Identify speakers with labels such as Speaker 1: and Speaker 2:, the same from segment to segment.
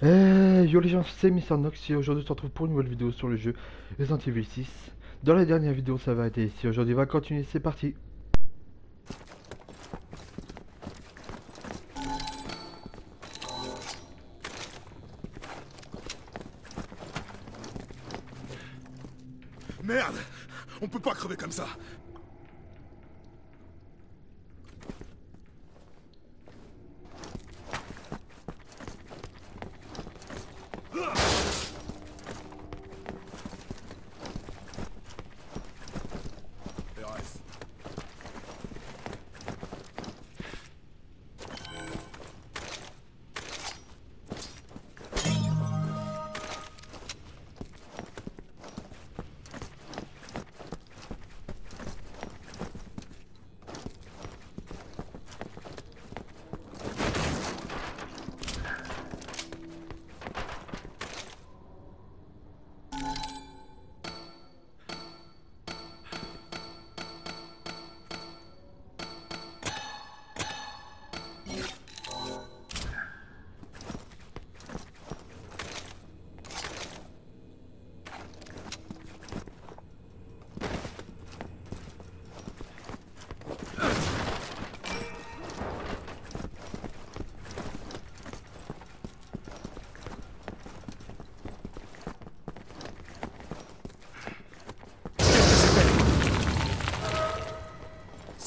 Speaker 1: Eh, yo les gens, c'est Mister Nox et aujourd'hui on se retrouve pour une nouvelle vidéo sur le jeu Resident Evil 6. Dans la dernière vidéo ça va être ici, aujourd'hui on va continuer, c'est parti.
Speaker 2: Merde On peut pas crever comme ça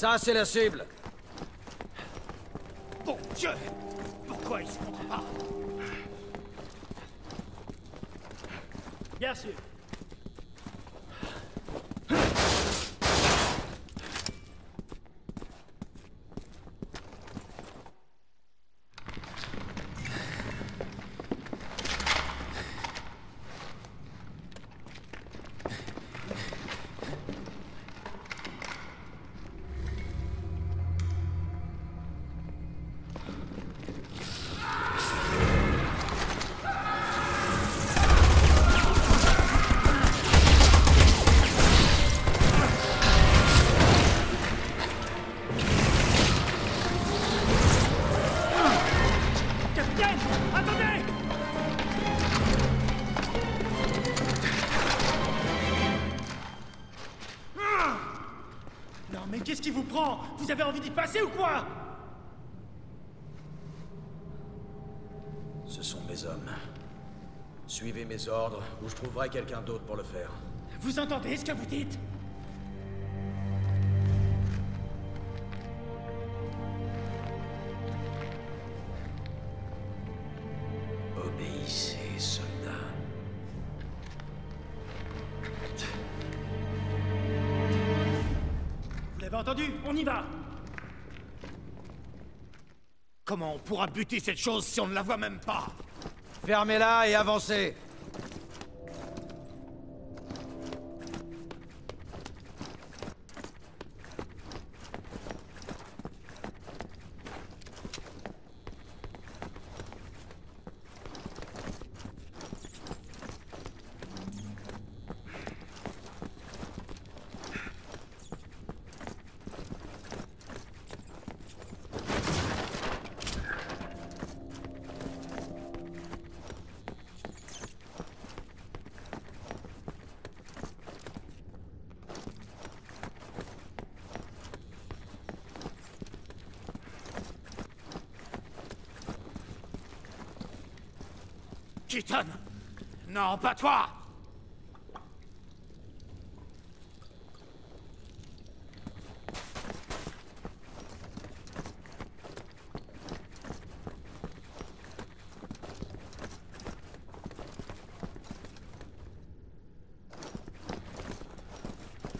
Speaker 3: Ça, c'est la cible.
Speaker 2: Bon Dieu Pourquoi il se montre pas?
Speaker 4: Bien sûr. Vous avez envie d'y passer ou quoi?
Speaker 3: Ce sont mes hommes. Suivez mes ordres ou je trouverai quelqu'un d'autre pour le faire.
Speaker 4: Vous entendez ce que vous dites?
Speaker 3: Obéissez, soldats.
Speaker 4: Vous l'avez entendu? On y va
Speaker 2: Comment on pourra buter cette chose si on ne la voit même pas
Speaker 3: Fermez-la et avancez.
Speaker 2: Non, pas toi.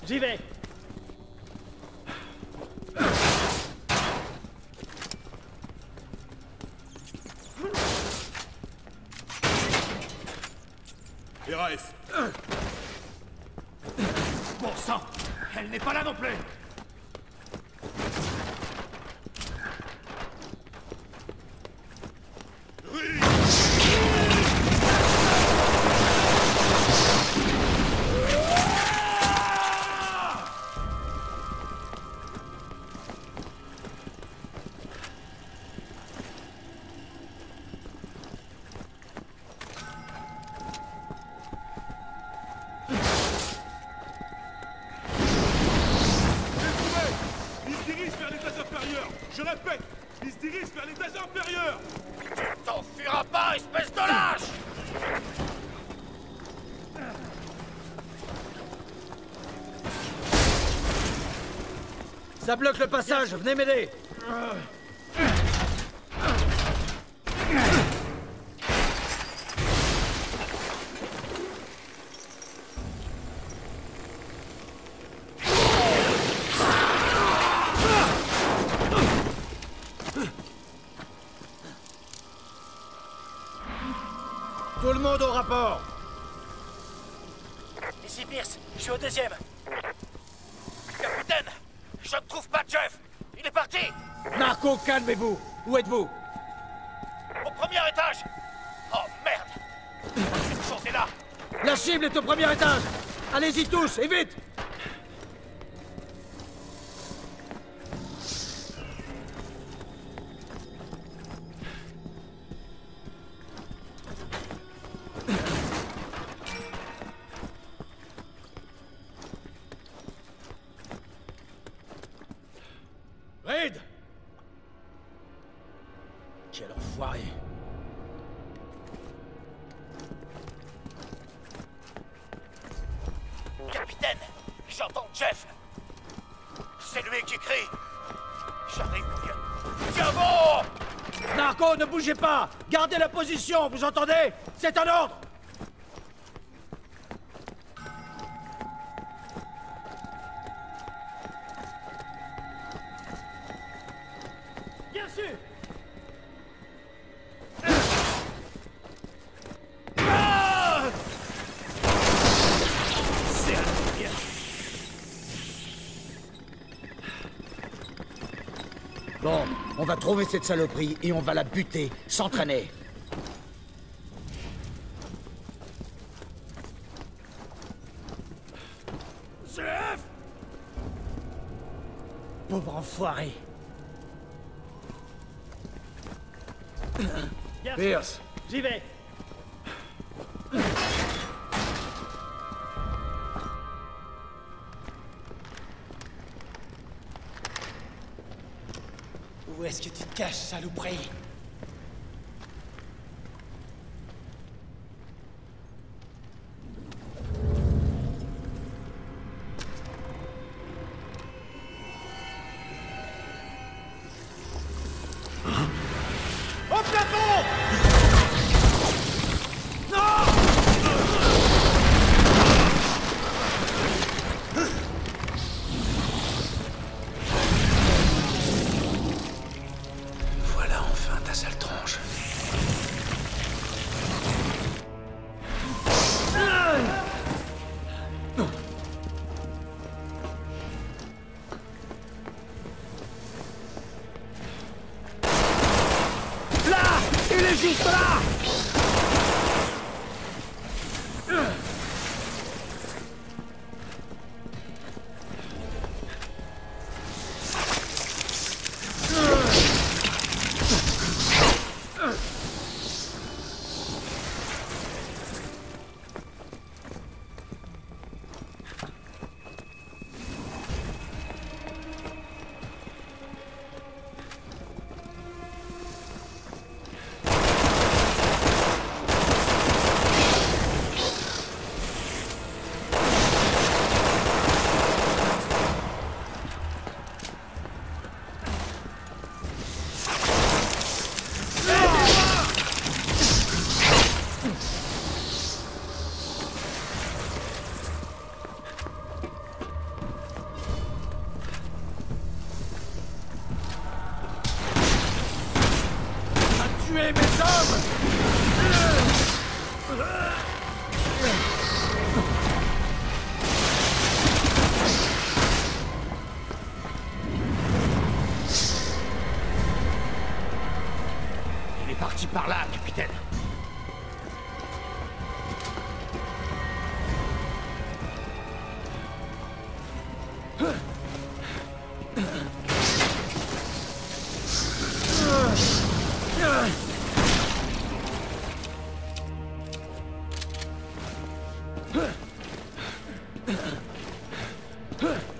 Speaker 4: J'y vais
Speaker 2: Je répète, il se dirige vers l'étage inférieur T'enfuiras pas, espèce de lâche.
Speaker 3: Ça bloque le passage, venez m'aider. Ah. Où êtes-vous?
Speaker 4: Au premier étage. Oh merde Cette chose est là.
Speaker 3: La cible est au premier étage Allez-y tous, et vite bougez pas. Gardez la position, vous entendez? C'est un ordre.
Speaker 4: Bien sûr.
Speaker 3: Bon, on va trouver cette saloperie et on va la buter, s'entraîner.
Speaker 4: Jeff
Speaker 3: Pauvre enfoiré. Pierce
Speaker 4: J'y vais. Caches, saloperie
Speaker 3: Huh.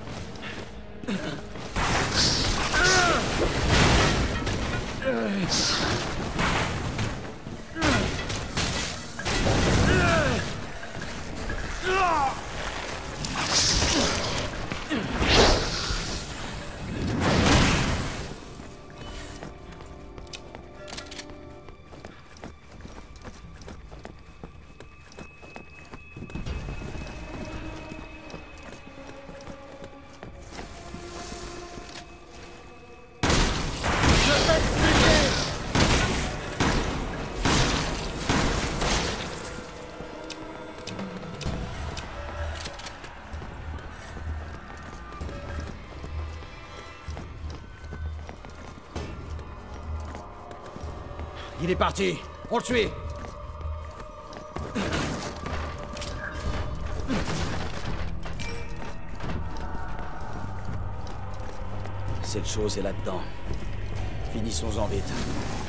Speaker 3: Il est
Speaker 4: parti
Speaker 3: On le suit Cette chose est là-dedans. Finissons-en vite.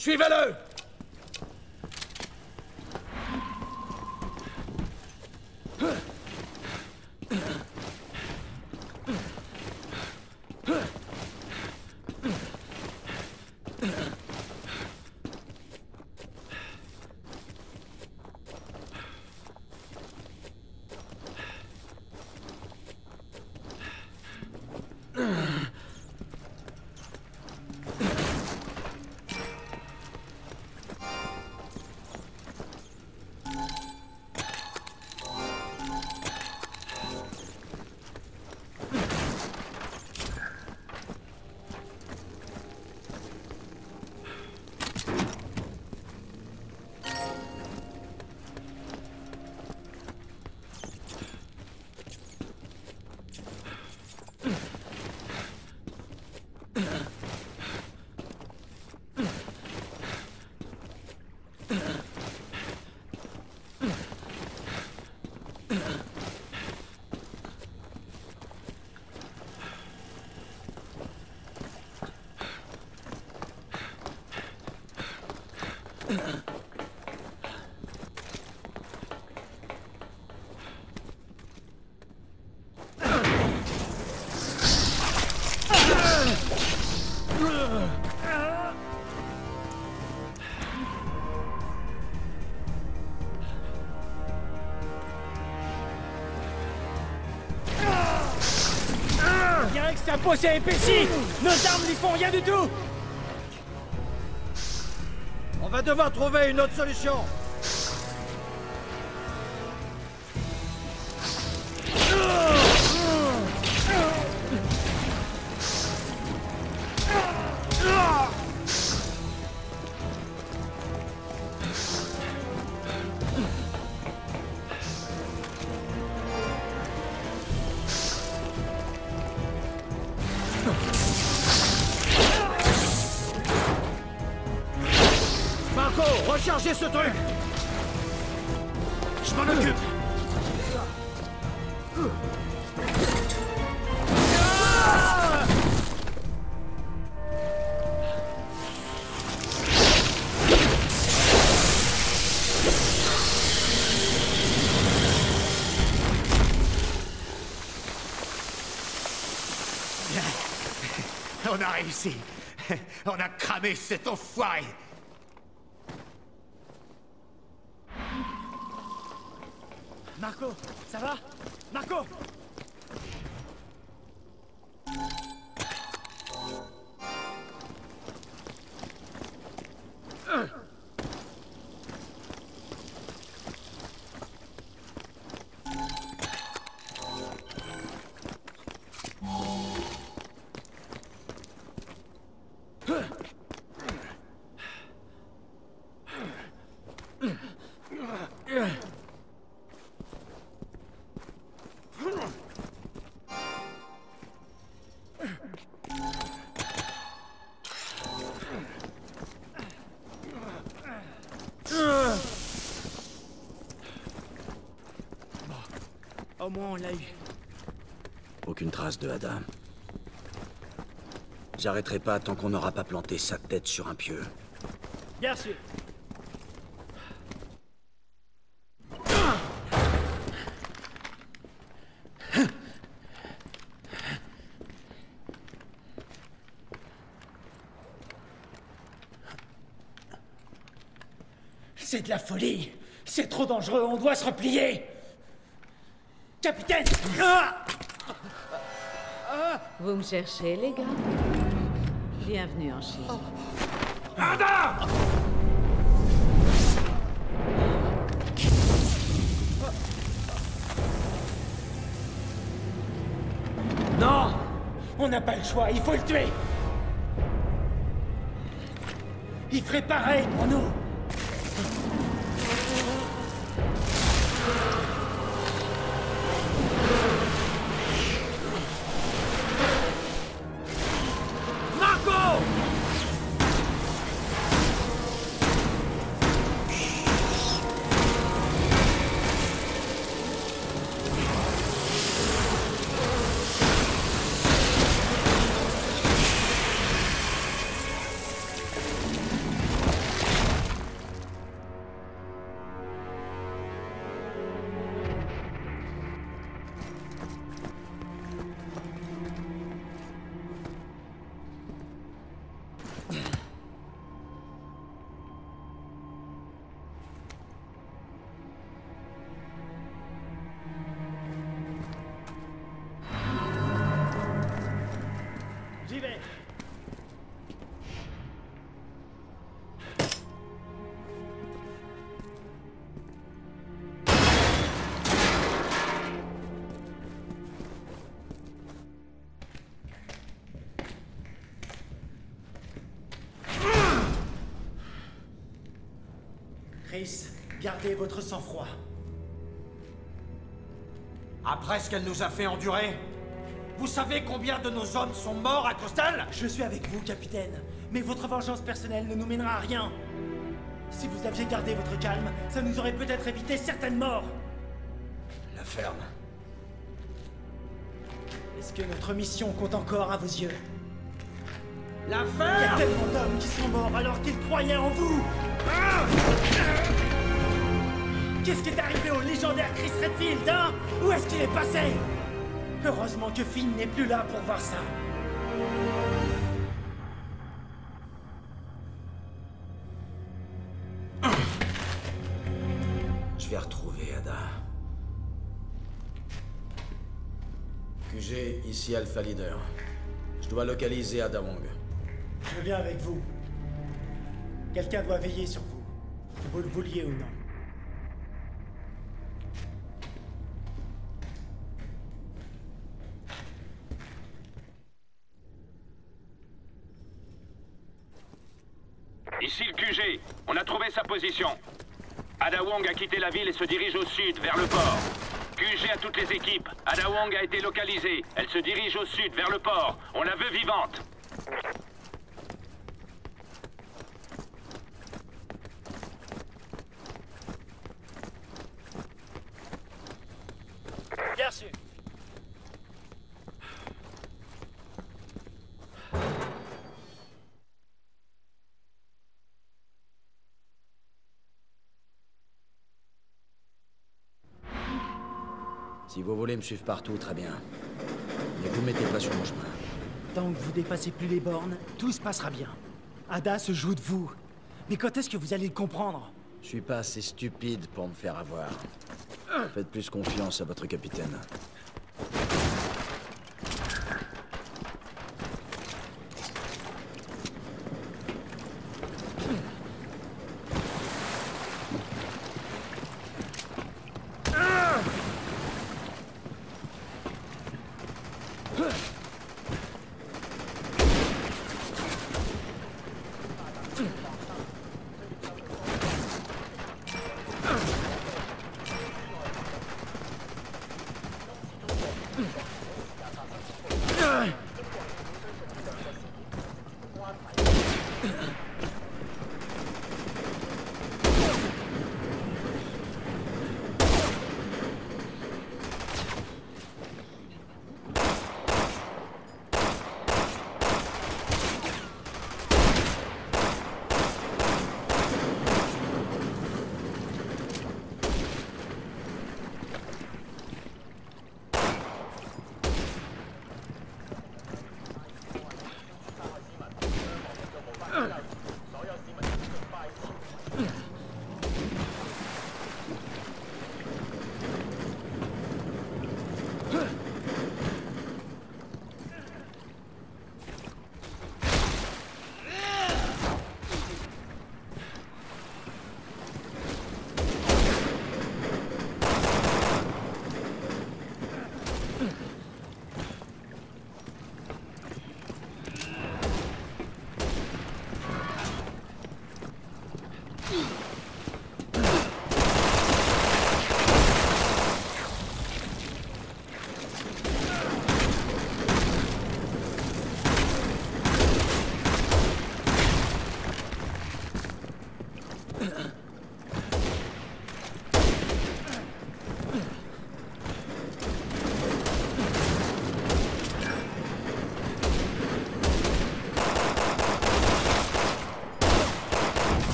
Speaker 3: Suivez-le
Speaker 4: dirait que sa peau s'est Nos armes n'y font rien du tout.
Speaker 3: On va devoir trouver une autre solution
Speaker 5: On a réussi. On a cramé cet enfoiré.
Speaker 4: Marco, ça va? Marco Au moins, on l'a eu.
Speaker 3: Aucune trace de Ada. J'arrêterai pas tant qu'on n'aura pas planté sa tête sur un pieu.
Speaker 4: Bien sûr. C'est de la folie. C'est trop dangereux. On doit se replier. Capitaine Ah
Speaker 6: Vous me cherchez, les gars Bienvenue en Chine.
Speaker 4: Non On n'a pas le choix. Il faut le tuer. Il ferait pareil pour nous. Chris, gardez votre sang-froid.
Speaker 2: Après ce qu'elle nous a fait endurer, vous savez combien de nos hommes sont morts à cause d'elle?
Speaker 4: Je suis avec vous, capitaine. Mais votre vengeance personnelle ne nous mènera à rien. Si vous aviez gardé votre calme, ça nous aurait peut-être évité certaines morts.
Speaker 3: La ferme.
Speaker 4: Est-ce que notre mission compte encore à vos yeux?
Speaker 2: La
Speaker 4: Il y a
Speaker 2: ferme
Speaker 4: tellement d'hommes qui sont morts alors qu'ils croyaient en vous Qu'est-ce qui est arrivé au légendaire Chris Redfield, hein? Où est-ce qu'il est passé? Heureusement que Finn n'est plus là pour voir ça.
Speaker 3: Je vais retrouver Ada. QG, ici Alpha Leader. Je dois localiser Ada Wong.
Speaker 4: Je viens avec vous. Quelqu'un doit veiller sur vous. Que vous le vouliez ou non.
Speaker 7: Ici le QG. On a trouvé sa position. Ada Wong a quitté la ville et se dirige au sud, vers le port. QG à toutes les équipes. Ada Wong a été localisée. Elle se dirige au sud, vers le port. On la veut vivante.
Speaker 3: Si vous voulez me suivre partout, très bien. Mais vous mettez pas sur mon chemin.
Speaker 4: Tant que vous dépassez plus les bornes, tout se passera bien. Ada se joue de vous. Mais quand est-ce que vous allez le comprendre?
Speaker 3: Je suis pas assez stupide pour me faire avoir. Faites plus confiance à votre capitaine.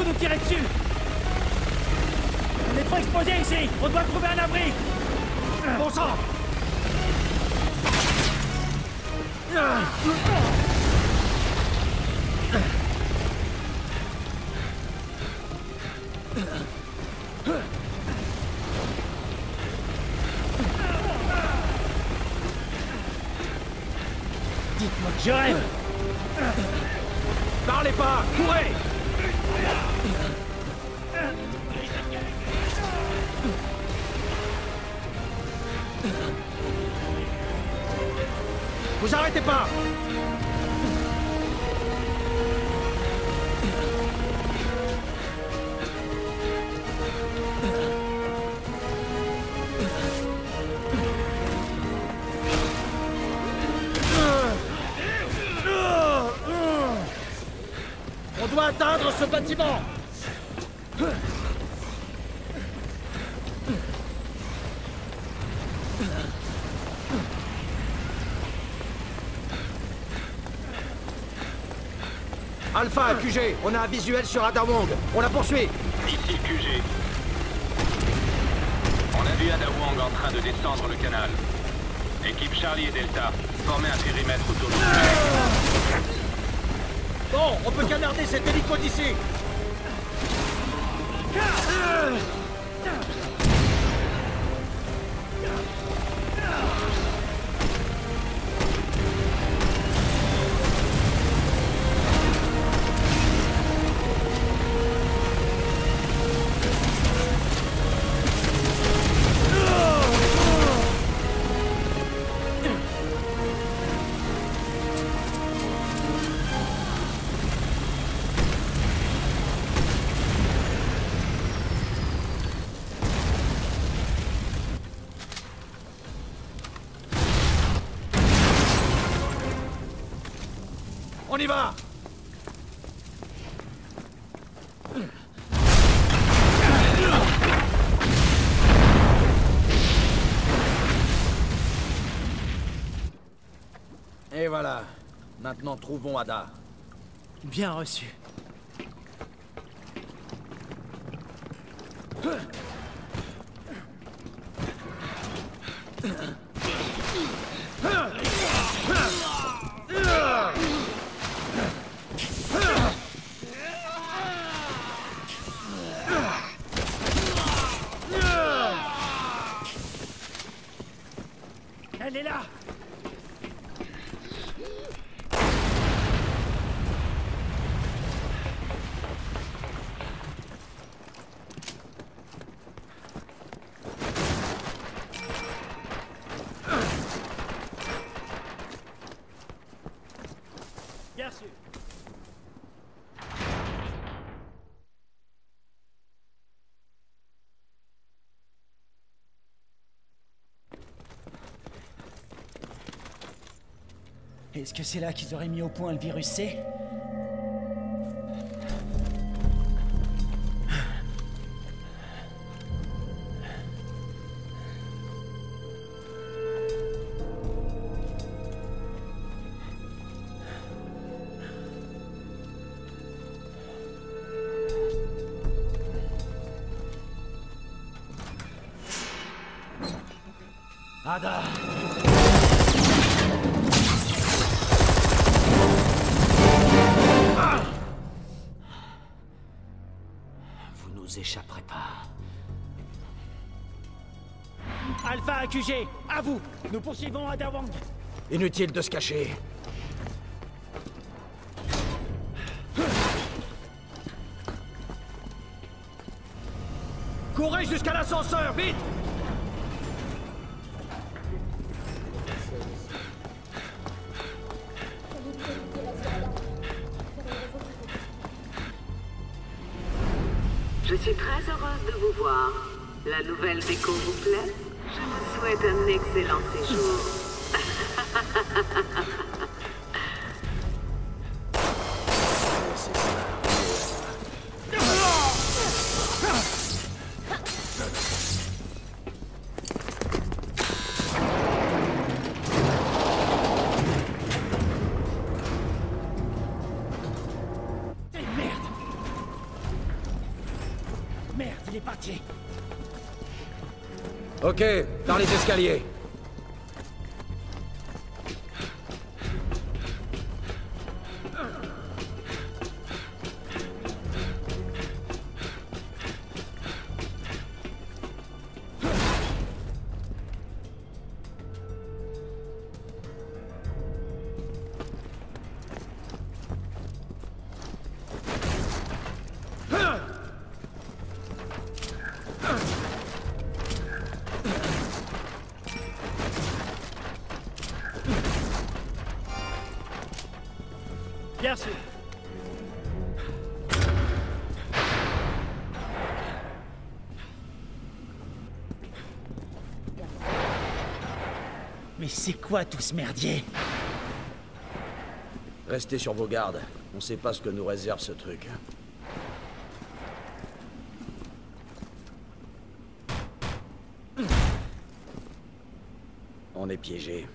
Speaker 4: Nous tirer dessus. On est trop exposé ici. On doit trouver un abri.
Speaker 3: Bon sang bâtiment Alpha QG, on a un visuel sur Adawong. On la poursuit
Speaker 7: Ici QG. On a vu Adawang en train de descendre le canal. Équipe Charlie et Delta, formez un périmètre autour de nous.
Speaker 3: Bon, on peut canarder cet hélico d'ici y
Speaker 8: Et voilà. Maintenant, trouvons Ada.
Speaker 4: Bien reçu. Est-ce que c'est là qu'ils auraient mis au point le virus C nous échapperez pas. Alpha accusé, à vous Nous poursuivons Ada Wang
Speaker 8: Inutile de se cacher.
Speaker 3: Courez jusqu'à l'ascenseur, vite
Speaker 6: nouvelle déco vous plaît Je vous souhaite un excellent séjour.
Speaker 3: Ok, dans les escaliers.
Speaker 4: Mais c'est quoi tout ce merdier
Speaker 3: Restez sur vos gardes. On sait pas ce que nous réserve ce truc. On est piégé.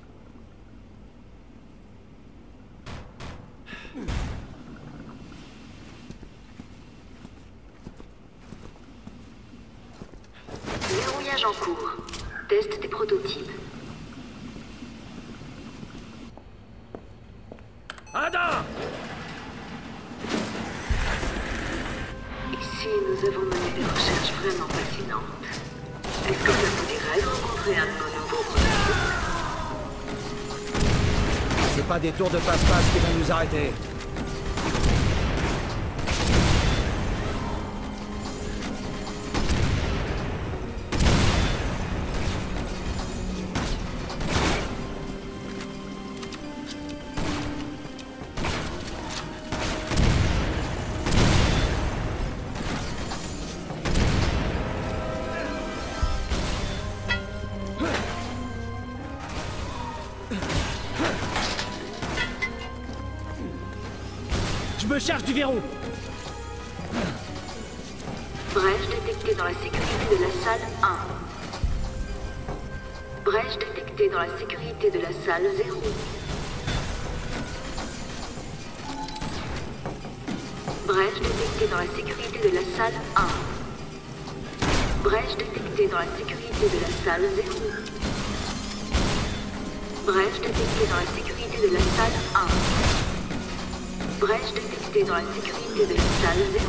Speaker 3: Tours de passe-passe qui vont nous arrêter.
Speaker 4: Je me charge du verrou.
Speaker 6: Brèche détectée dans la sécurité de la salle 1. Brèche détectée dans la sécurité de la salle 0. Brèche détectée dans la sécurité de la salle 1. Brèche détectée dans la sécurité de la salle 0. Brèche détectée dans la sécurité de la salle 1. Brèche détectée dans la sécurité de la salle 0.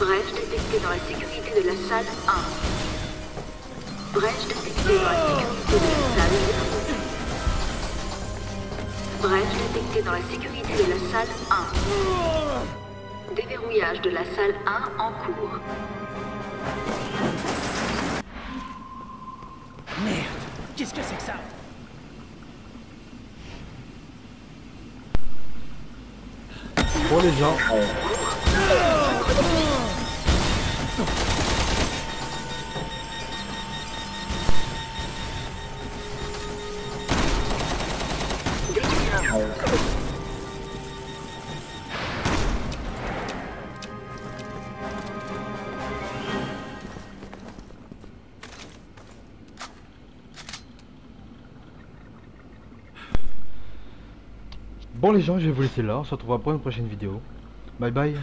Speaker 6: Brèche détectée dans la sécurité de la salle 1. Brèche détectée dans la sécurité de la salle 0. Brèche détectée dans la sécurité de la salle 1. Déverrouillage de la salle 1 en cours.
Speaker 4: Merde. Qu'est-ce que c'est que ça?
Speaker 1: Bon les gens, gens, je vais vous laisser là. On se retrouvera pour une prochaine vidéo. Bye bye.